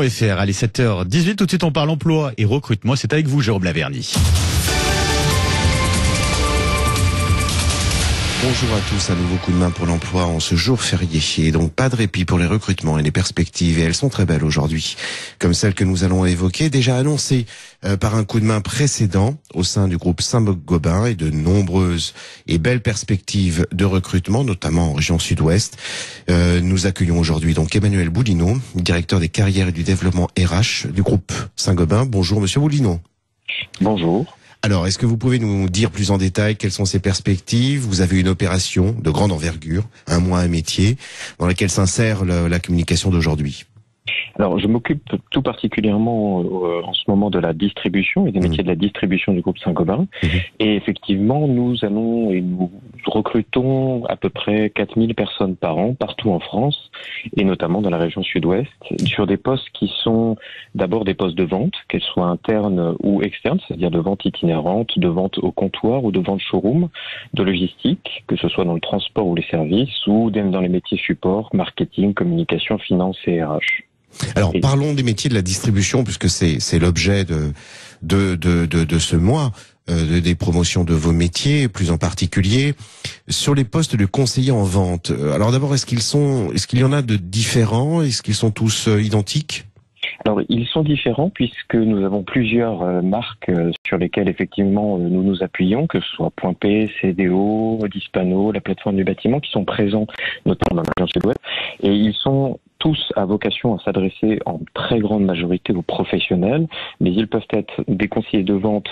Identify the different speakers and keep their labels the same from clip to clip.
Speaker 1: Allez, 7h18, tout de suite on parle emploi et recrutement. C'est avec vous, Jérôme Laverny.
Speaker 2: Bonjour à tous, un nouveau coup de main pour l'emploi en ce jour férié. Et donc pas de répit pour les recrutements et les perspectives. Et elles sont très belles aujourd'hui. Comme celle que nous allons évoquer, déjà annoncée euh, par un coup de main précédent au sein du groupe Saint-Gobain et de nombreuses et belles perspectives de recrutement, notamment en région sud-ouest. Euh, nous accueillons aujourd'hui donc Emmanuel Boulino, directeur des carrières et du développement RH du groupe Saint-Gobain. Bonjour Monsieur Boulino.
Speaker 3: Bonjour.
Speaker 2: Alors, est-ce que vous pouvez nous dire plus en détail quelles sont ces perspectives? Vous avez une opération de grande envergure, un mois, un métier, dans laquelle s'insère la communication d'aujourd'hui.
Speaker 3: Alors, je m'occupe tout particulièrement euh, en ce moment de la distribution et des mhm. métiers de la distribution du groupe Saint-Gobain. Mhm. Et effectivement, nous allons et nous recrutons à peu près 4000 personnes par an partout en France et notamment dans la région sud-ouest sur des postes qui sont d'abord des postes de vente, qu'elles soient internes ou externes, c'est-à-dire de vente itinérante, de vente au comptoir ou de vente showroom, de logistique, que ce soit dans le transport ou les services ou dans les métiers support, marketing, communication, finance et RH.
Speaker 2: Alors parlons des métiers de la distribution puisque c'est l'objet de de, de, de, ce mois. Euh, des promotions de vos métiers, plus en particulier sur les postes de conseiller en vente. Euh, alors d'abord, est-ce qu'ils sont, est-ce qu'il y en a de différents? Est-ce qu'ils sont tous euh, identiques?
Speaker 3: Alors, ils sont différents puisque nous avons plusieurs marques sur lesquelles effectivement nous nous appuyons, que ce soit Point P, CDO, Dispano, la plateforme du bâtiment, qui sont présents notamment dans la région sud-ouest. Et ils sont tous à vocation à s'adresser en très grande majorité aux professionnels, mais ils peuvent être des conseillers de vente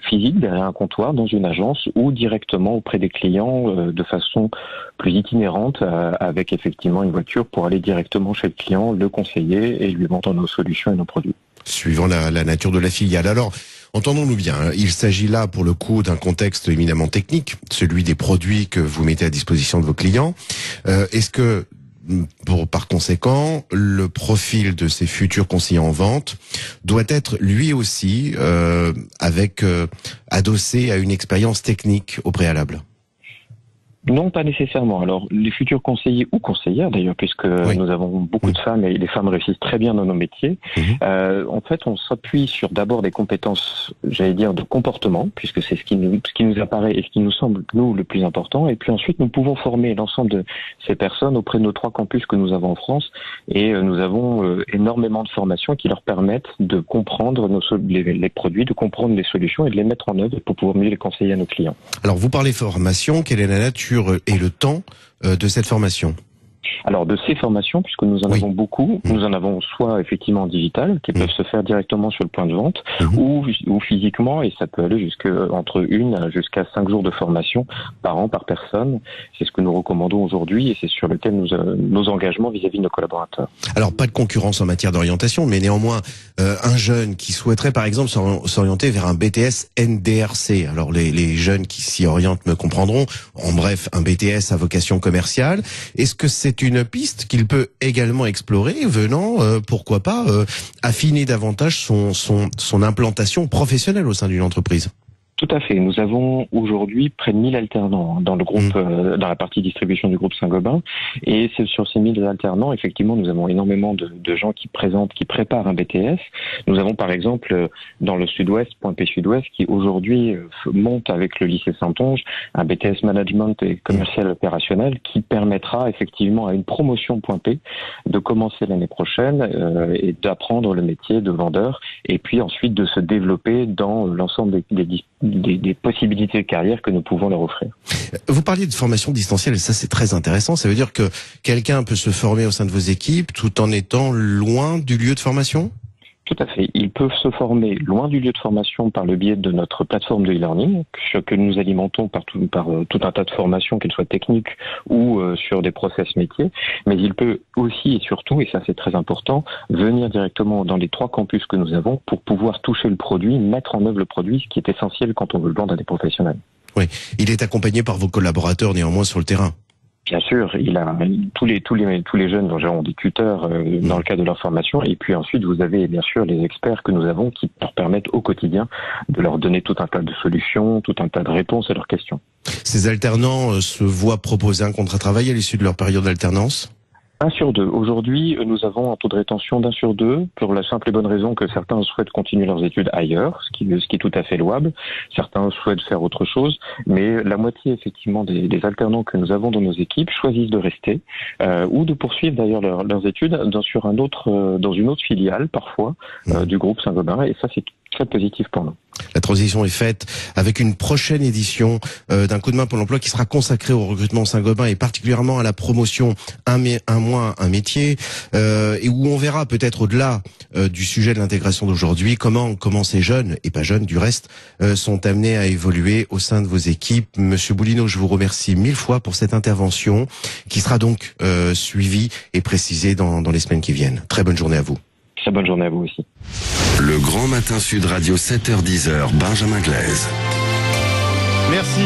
Speaker 3: physiques derrière un comptoir dans une agence ou directement auprès des clients euh, de façon plus itinérante euh, avec effectivement une voiture pour aller directement chez le client, le conseiller et lui vendre nos solutions et nos produits.
Speaker 2: Suivant la, nature de la filiale. Alors, Entendons-nous bien, hein, il s'agit là pour le coup d'un contexte éminemment technique, celui des produits que vous mettez à disposition de vos clients. Euh, est-ce que par conséquent, le profil de ces futurs conseillers en vente doit être lui aussi euh, avec euh, adossé à une expérience technique au préalable.
Speaker 3: Non, pas nécessairement. Alors, les futurs conseillers ou conseillères, d'ailleurs, puisque nous avons beaucoup de femmes et les femmes réussissent très bien dans nos métiers, mhm. euh, en fait, on s'appuie sur d'abord des compétences, j'allais dire, de comportement, puisque c'est ce qui nous, ce qui nous apparaît et ce qui nous semble, nous, le plus important. Et puis ensuite, nous pouvons former l'ensemble de ces personnes auprès de nos trois campus que nous avons en France. Et euh, nous avons euh, énormément de formations qui leur permettent de comprendre nos, les, les, produits, de comprendre les solutions et de les mettre en œuvre pour pouvoir mieux les conseiller à nos clients.
Speaker 2: Alors, vous parlez formation, quelle est la nature et le temps euh, de cette formation
Speaker 3: alors de ces formations, puisque nous en avons beaucoup, mmh. nous en avons soit effectivement en digital, qui mmh. peuvent se faire directement sur le point de vente, mmh. ou, ou physiquement, et ça peut aller jusque entre une jusqu'à cinq jours de formation par an par personne. C'est ce que nous recommandons aujourd'hui, et c'est sur lequel nous euh, nos engagements vis-à-vis de nos collaborateurs.
Speaker 2: Alors pas de concurrence en matière d'orientation, mais néanmoins euh, un jeune qui souhaiterait par exemple s'orienter vers un BTS NDRC. Alors les, les jeunes qui s'y orientent me comprendront. En bref, un BTS à vocation commerciale. Est-ce que c'est une piste qu'il peut également explorer, venant, euh, pourquoi pas, euh, affiner davantage son implantation professionnelle au sein d'une entreprise.
Speaker 3: Tout à fait. Nous avons aujourd'hui près de 1000 alternants dans le groupe, mmh. euh, dans la partie distribution du groupe Saint-Gobain. Et c'est sur ces 1000 alternants, effectivement, nous avons énormément de, de, gens qui présentent, qui préparent un BTS. Nous avons par exemple euh, dans le Sud-Ouest, Point P Sud-Ouest, qui aujourd'hui euh, monte avec le lycée Saint-Onge un BTS Management et Commercial Opérationnel qui permettra effectivement à une promotion Point P de commencer l'année prochaine euh, et d'apprendre le métier de vendeur et puis ensuite de se développer dans l'ensemble des, des des, possibilités de carrière que nous pouvons leur offrir.
Speaker 2: Vous parliez de formation distancielle et ça c'est très intéressant. Ça veut dire que quelqu'un peut se former au sein de vos équipes tout en étant loin du lieu de formation?
Speaker 3: Tout à fait. Ils peuvent se former loin du lieu de formation par le biais de notre plateforme de e-learning que nous alimentons par euh, tout un tas de formations, qu'elles soient techniques ou euh, sur des process métiers. Mais il peut aussi et surtout, et ça c'est très important, venir directement dans les trois campus que nous avons pour pouvoir toucher le produit, mettre en œuvre le produit, ce qui est essentiel quand on veut le vendre à des professionnels.
Speaker 2: Oui, il est accompagné par vos collaborateurs néanmoins sur le terrain.
Speaker 3: Bien sûr, il a tous les tous les tous les jeunes ont des tuteurs euh, dans le cadre de leur formation. Et puis ensuite vous avez bien sûr les experts que nous avons qui leur permettent au quotidien de leur donner tout un tas de solutions, tout un tas de réponses à leurs questions.
Speaker 2: Ces alternants euh, se voient proposer un contrat de travail à l'issue de leur période d'alternance?
Speaker 3: Un sur deux. Aujourd'hui, nous avons un taux de rétention d'un sur deux pour la simple et bonne raison que certains souhaitent continuer leurs études ailleurs, ce qui, ce qui est tout à fait louable. Certains souhaitent faire autre chose, mais la moitié effectivement des, des alternants que nous avons dans nos équipes choisissent de rester euh, ou de poursuivre d'ailleurs leur, leurs études dans, sur un autre, euh, dans une autre filiale parfois euh, du groupe Saint-Gobain, et ça c'est
Speaker 2: La transition est faite avec une prochaine édition euh, d'un coup de main pour l'emploi qui sera consacré au recrutement Saint-Gobain et particulièrement à la promotion un, un mois, un métier, euh, et où on verra peut-être au-delà euh, du sujet de l'intégration d'aujourd'hui comment comment ces jeunes et pas jeunes du reste euh, sont amenés à évoluer au sein de vos équipes. Monsieur Boulino, je vous remercie mille fois pour cette intervention qui sera donc euh, suivie et précisée dans, dans les semaines qui viennent. Très bonne journée à vous.
Speaker 3: Très bonne journée à vous aussi.
Speaker 4: Le Grand Matin Sud Radio 7h10h, Benjamin Glaise.
Speaker 1: Merci.